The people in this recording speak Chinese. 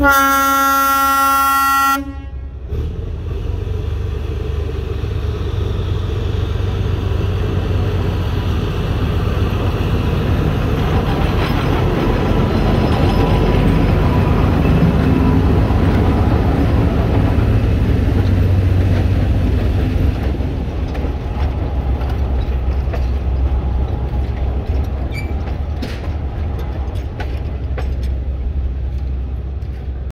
啊。